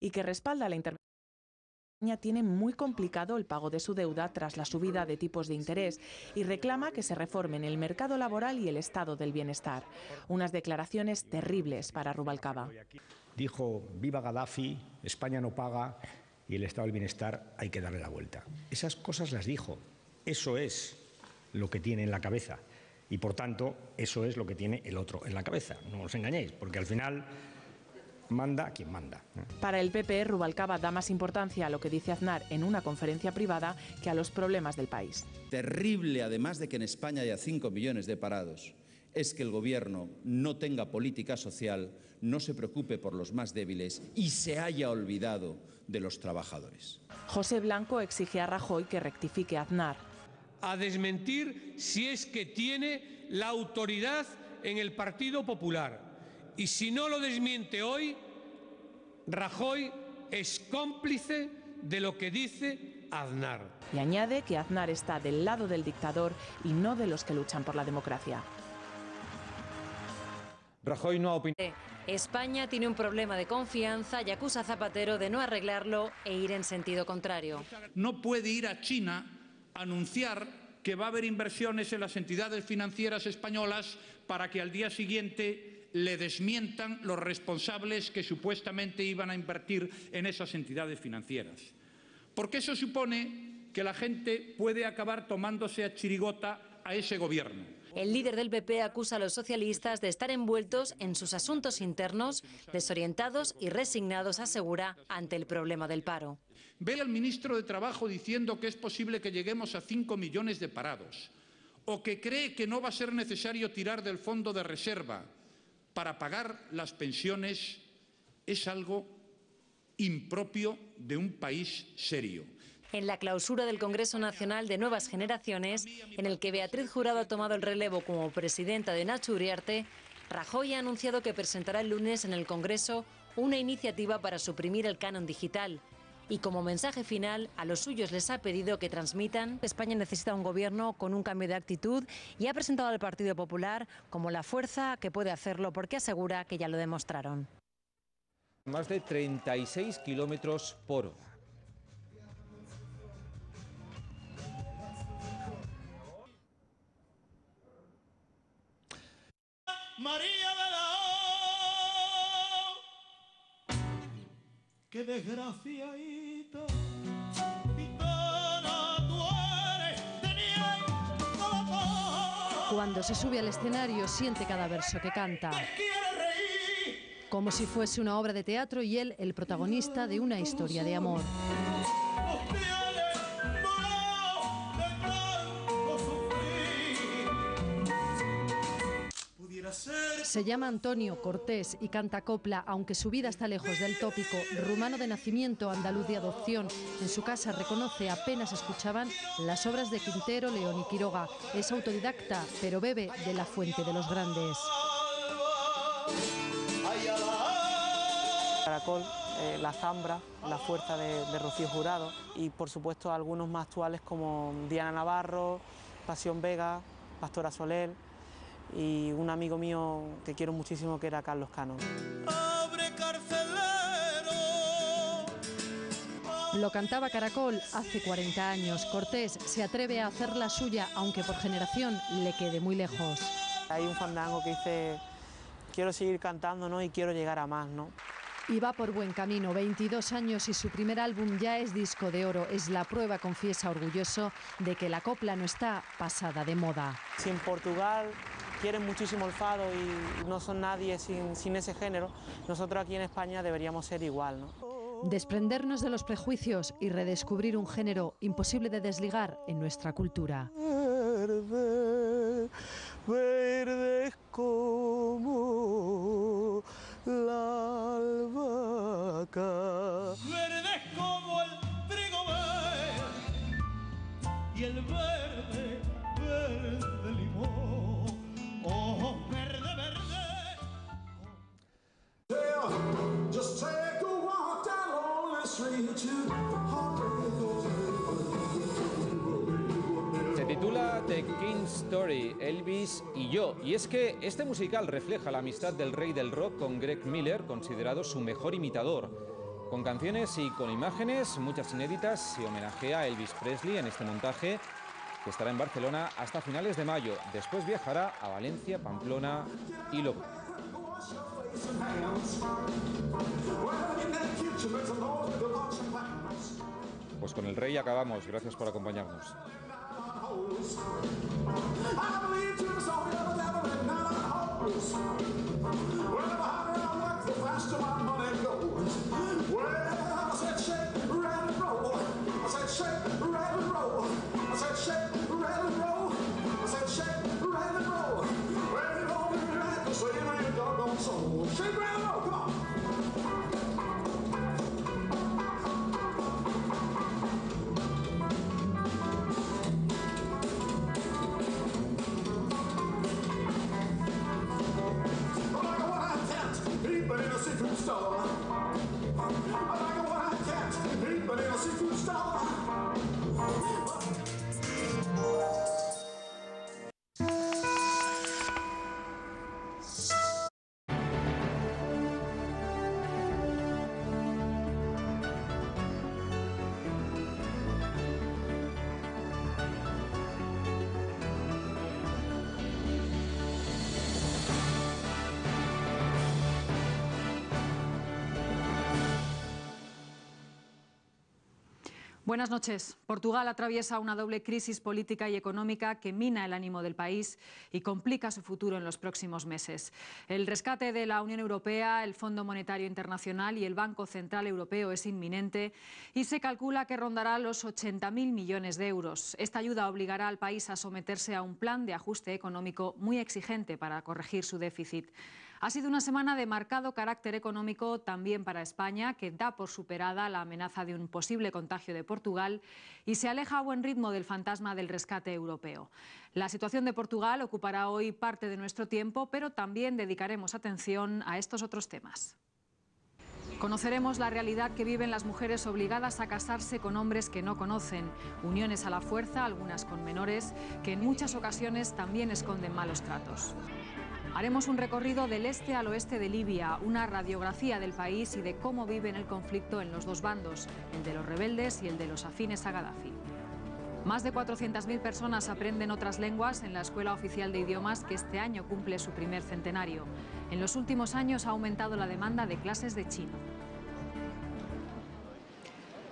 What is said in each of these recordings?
y que respalda la intervención. Tiene muy complicado el pago de su deuda tras la subida de tipos de interés y reclama que se reformen el mercado laboral y el estado del bienestar. Unas declaraciones terribles para Rubalcaba. Dijo, viva Gaddafi, España no paga y el estado del bienestar hay que darle la vuelta. Esas cosas las dijo. Eso es lo que tiene en la cabeza. Y por tanto, eso es lo que tiene el otro en la cabeza. No os engañéis, porque al final manda quien manda. Para el PP, Rubalcaba da más importancia a lo que dice Aznar en una conferencia privada que a los problemas del país. Terrible, además de que en España haya 5 millones de parados, es que el Gobierno no tenga política social, no se preocupe por los más débiles y se haya olvidado de los trabajadores. José Blanco exige a Rajoy que rectifique a Aznar. A desmentir si es que tiene la autoridad en el Partido Popular y si no lo desmiente hoy, Rajoy es cómplice de lo que dice Aznar. Y añade que Aznar está del lado del dictador y no de los que luchan por la democracia. Rajoy no ha opinado. España tiene un problema de confianza y acusa a Zapatero de no arreglarlo e ir en sentido contrario. No puede ir a China a anunciar que va a haber inversiones en las entidades financieras españolas para que al día siguiente le desmientan los responsables que supuestamente iban a invertir en esas entidades financieras. Porque eso supone que la gente puede acabar tomándose a chirigota a ese gobierno. El líder del PP acusa a los socialistas de estar envueltos en sus asuntos internos, desorientados y resignados, asegura, ante el problema del paro. Ve al ministro de Trabajo diciendo que es posible que lleguemos a 5 millones de parados, o que cree que no va a ser necesario tirar del fondo de reserva para pagar las pensiones es algo impropio de un país serio. En la clausura del Congreso Nacional de Nuevas Generaciones, en el que Beatriz Jurado ha tomado el relevo como presidenta de Nacho Uriarte, Rajoy ha anunciado que presentará el lunes en el Congreso una iniciativa para suprimir el canon digital, y como mensaje final a los suyos les ha pedido que transmitan que España necesita un gobierno con un cambio de actitud y ha presentado al Partido Popular como la fuerza que puede hacerlo porque asegura que ya lo demostraron. Más de 36 kilómetros por hora. María qué desgraciadita. Cuando se sube al escenario siente cada verso que canta. Como si fuese una obra de teatro y él el protagonista de una historia de amor. Se llama Antonio Cortés y canta copla, aunque su vida está lejos del tópico. Rumano de nacimiento, andaluz de adopción. En su casa reconoce apenas escuchaban las obras de Quintero, León y Quiroga. Es autodidacta, pero bebe de la fuente de los grandes. Caracol, eh, La Zambra, La Fuerza de, de Rocío Jurado y por supuesto algunos más actuales como Diana Navarro, Pasión Vega, Pastora Soler y un amigo mío que quiero muchísimo que era Carlos Cano. Lo cantaba Caracol hace 40 años. Cortés se atreve a hacer la suya, aunque por generación le quede muy lejos. Hay un fandango que dice, quiero seguir cantando ¿no? y quiero llegar a más. ¿no? Y va por buen camino, 22 años y su primer álbum ya es disco de oro. Es la prueba, confiesa orgulloso, de que la copla no está pasada de moda. Si en Portugal quieren muchísimo el fado y no son nadie sin, sin ese género, nosotros aquí en España deberíamos ser igual. ¿no? Desprendernos de los prejuicios y redescubrir un género imposible de desligar en nuestra cultura. Verde, verde como la albahaca. Se titula The King's Story, Elvis y yo. Y es que este musical refleja la amistad del rey del rock con Greg Miller, considerado su mejor imitador. con canciones y con imágenes, muchas inéditas, y homenajea a Elvis Presley en este montaje que estará en Barcelona hasta finales de mayo. Después viajará a Valencia, Pamplona y Logroño. Pues con el rey acabamos. Gracias por acompañarnos. Buenas noches. Portugal atraviesa una doble crisis política y económica que mina el ánimo del país y complica su futuro en los próximos meses. El rescate de la Unión Europea, el Fondo Monetario Internacional y el Banco Central Europeo es inminente y se calcula que rondará los 80.000 millones de euros. Esta ayuda obligará al país a someterse a un plan de ajuste económico muy exigente para corregir su déficit. Ha sido una semana de marcado carácter económico también para España, que da por superada la amenaza de un posible contagio de Portugal y se aleja a buen ritmo del fantasma del rescate europeo. La situación de Portugal ocupará hoy parte de nuestro tiempo, pero también dedicaremos atención a estos otros temas. Conoceremos la realidad que viven las mujeres obligadas a casarse con hombres que no conocen, uniones a la fuerza, algunas con menores, que en muchas ocasiones también esconden malos tratos. Haremos un recorrido del este al oeste de Libia, una radiografía del país y de cómo viven el conflicto en los dos bandos, el de los rebeldes y el de los afines a Gaddafi. Más de 400.000 personas aprenden otras lenguas en la Escuela Oficial de Idiomas que este año cumple su primer centenario. En los últimos años ha aumentado la demanda de clases de chino.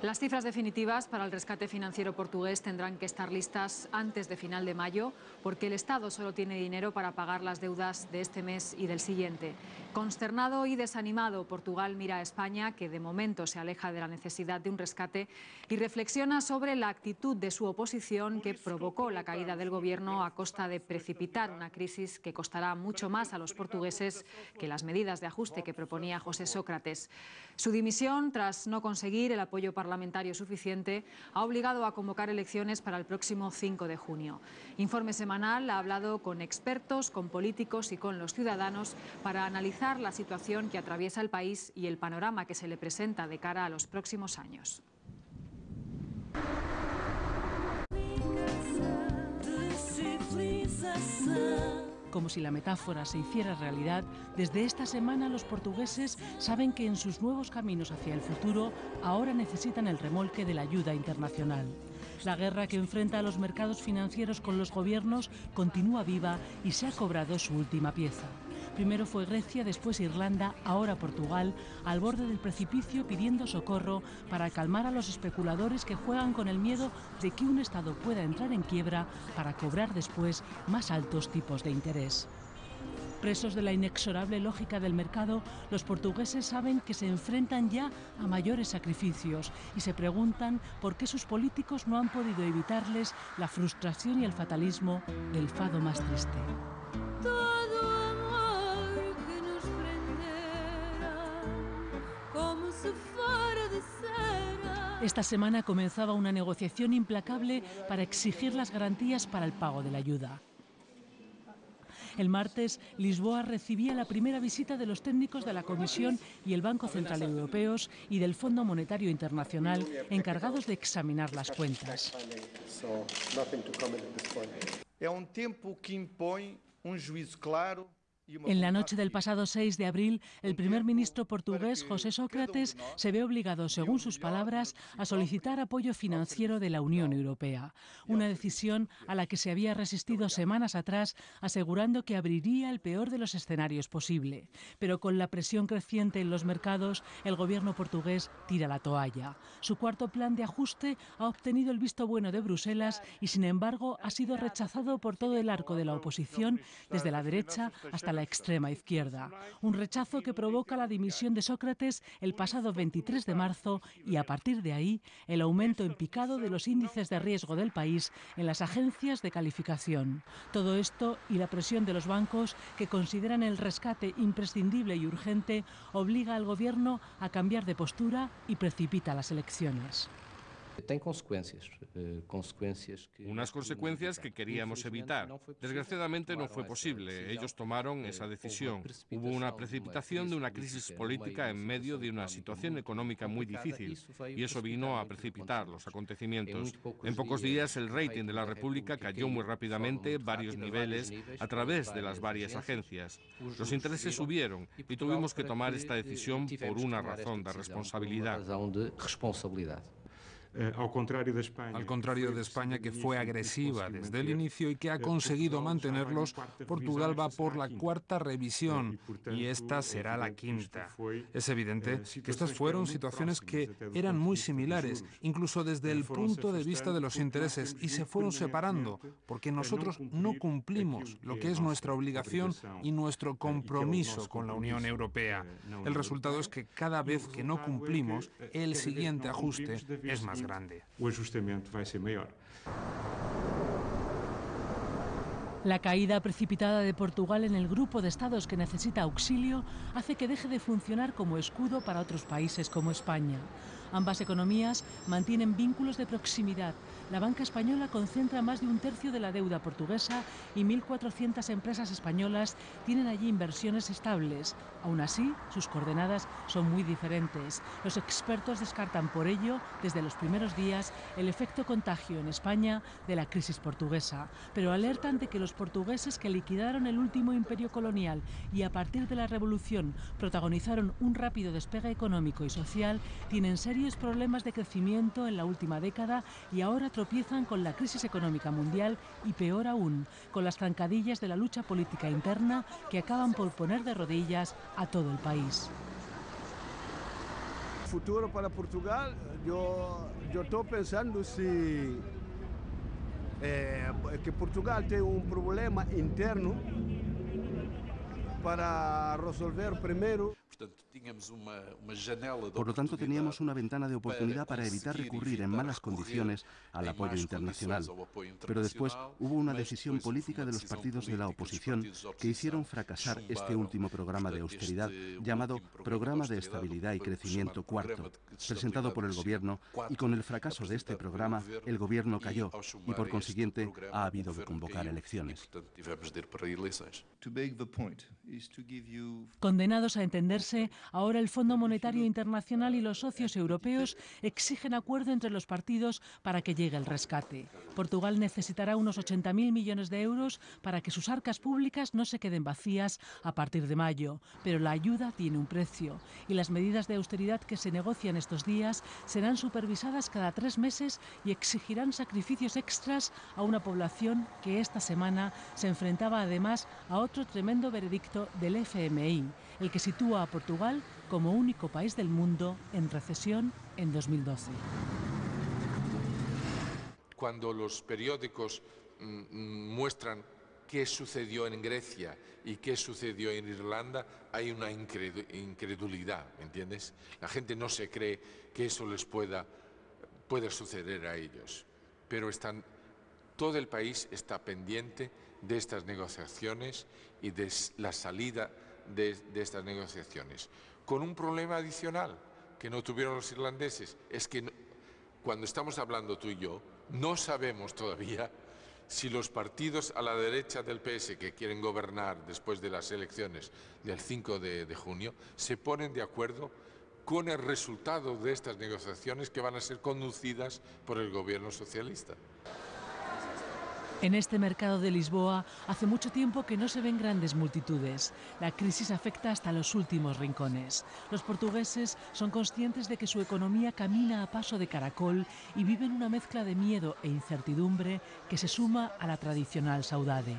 Las cifras definitivas para el rescate financiero portugués tendrán que estar listas antes de final de mayo, porque el Estado solo tiene dinero para pagar las deudas de este mes y del siguiente. Consternado y desanimado, Portugal mira a España, que de momento se aleja de la necesidad de un rescate, y reflexiona sobre la actitud de su oposición que provocó la caída del gobierno a costa de precipitar una crisis que costará mucho más a los portugueses que las medidas de ajuste que proponía José Sócrates. Su dimisión, tras no conseguir el apoyo parlamentario suficiente, ha obligado a convocar elecciones para el próximo 5 de junio. Informe semanal ha hablado con expertos, con políticos y con los ciudadanos para analizar la situación que atraviesa el país y el panorama que se le presenta de cara a los próximos años. Como si la metáfora se hiciera realidad, desde esta semana los portugueses saben que en sus nuevos caminos hacia el futuro ahora necesitan el remolque de la ayuda internacional. La guerra que enfrenta a los mercados financieros con los gobiernos continúa viva y se ha cobrado su última pieza. Primero fue Grecia, después Irlanda, ahora Portugal, al borde del precipicio pidiendo socorro para calmar a los especuladores que juegan con el miedo de que un Estado pueda entrar en quiebra para cobrar después más altos tipos de interés. Presos de la inexorable lógica del mercado, los portugueses saben que se enfrentan ya a mayores sacrificios y se preguntan por qué sus políticos no han podido evitarles la frustración y el fatalismo del fado más triste. Esta semana comenzaba una negociación implacable para exigir las garantías para el pago de la ayuda. El martes, Lisboa recibía la primera visita de los técnicos de la Comisión y el Banco Central Europeos y del Fondo Monetario Internacional encargados de examinar las cuentas. É um tempo que impõe um juízo claro En la noche del pasado 6 de abril, el primer ministro portugués José Sócrates se ve obligado, según sus palabras, a solicitar apoyo financiero de la Unión Europea. Una decisión a la que se había resistido semanas atrás, asegurando que abriría el peor de los escenarios posible. Pero con la presión creciente en los mercados, el gobierno portugués tira la toalla. Su cuarto plan de ajuste ha obtenido el visto bueno de Bruselas y, sin embargo, ha sido rechazado por todo el arco de la oposición, desde la derecha hasta la extrema izquierda. Un rechazo que provoca la dimisión de Sócrates el pasado 23 de marzo y, a partir de ahí, el aumento en picado de los índices de riesgo del país en las agencias de calificación. Todo esto y la presión de los bancos, que consideran el rescate imprescindible y urgente, obliga al gobierno a cambiar de postura y precipita las elecciones. Tem consecuencias, eh, consecuencias que... Unas consecuencias que queríamos evitar. Desgraciadamente no fue posible. Ellos tomaron esa decisión. Hubo una precipitación de una crisis política en medio de una situación económica muy difícil y eso vino a precipitar los acontecimientos. En pocos días el rating de la República cayó muy rápidamente varios niveles a través de las varias agencias. Los intereses subieron y tuvimos que tomar esta decisión por una razón de responsabilidad. Eh, al contrario de España. Al contrario de España, que fue agresiva desde el inicio y que ha conseguido mantenerlos, Portugal va por la cuarta revisión y esta será la quinta. Es evidente que estas fueron situaciones que eran muy similares, incluso desde el punto de vista de los intereses, y se fueron separando, porque nosotros no cumplimos lo que es nuestra obligación y nuestro compromiso con la Unión Europea. El resultado es que cada vez que no cumplimos, el siguiente ajuste es más grande. Ser maior. La caída precipitada de Portugal en el grupo de estados que necesita auxilio hace que deje de funcionar como escudo para otros países como España. Ambas economías mantienen vínculos de proximidad. La banca española concentra más de un tercio de la deuda portuguesa y 1.400 empresas españolas tienen allí inversiones estables. Aún así, sus coordenadas son muy diferentes. Los expertos descartan por ello, desde los primeros días, el efecto contagio en España de la crisis portuguesa, pero alertan de que los portugueses que liquidaron el último imperio colonial y a partir de la revolución protagonizaron un rápido despegue económico y social tienen serios problemas de crecimiento en la última década y ahora tropiezan con la crisis económica mundial y peor aún, con las zancadillas de la lucha política interna que acaban por poner de rodillas a todo el país. Futuro para Portugal, yo estoy pensando si eh, que Portugal tiene un problema interno para resolver primero. Por lo tanto, teníamos una ventana de oportunidad para evitar recurrir en malas condiciones al apoyo internacional. Pero después hubo una decisión política de los partidos de la oposición que hicieron fracasar este último programa de austeridad llamado Programa de Estabilidad y Crecimiento Cuarto, presentado por el Gobierno, y con el fracaso de este programa, el Gobierno cayó y por consiguiente ha habido que convocar elecciones. Condenados a entenderse, ahora el Fondo Monetario Internacional y los socios europeos exigen acuerdo entre los partidos para que llegue el rescate. Portugal necesitará unos 80.000 millones de euros para que sus arcas públicas no se queden vacías a partir de mayo, pero la ayuda tiene un precio y las medidas de austeridad que se negocian estos días serán supervisadas cada tres meses y exigirán sacrificios extras a una población que esta semana se enfrentaba además a otro tremendo veredicto del FMI, el que sitúa a Portugal como único país del mundo en recesión en 2012. Cuando los periódicos mm, muestran qué sucedió en Grecia y qué sucedió en Irlanda, hay una incredulidad, ¿me entiendes? La gente no se cree que eso les pueda, suceder a ellos. Pero todo el país está pendiente de estas negociaciones y de la salida de, estas negociaciones. Con un problema adicional que no tuvieron los irlandeses, es que cuando estamos hablando tú y yo, no sabemos todavía si los partidos a la derecha del PS que quieren gobernar después de las elecciones del 5 de, de, junio se ponen de acuerdo con el resultado de estas negociaciones que van a ser conducidas por el gobierno socialista. En este mercado de Lisboa hace mucho tiempo que no se ven grandes multitudes. La crisis afecta hasta los últimos rincones. Los portugueses son conscientes de que su economía camina a paso de caracol y viven una mezcla de miedo e incertidumbre que se suma a la tradicional saudade.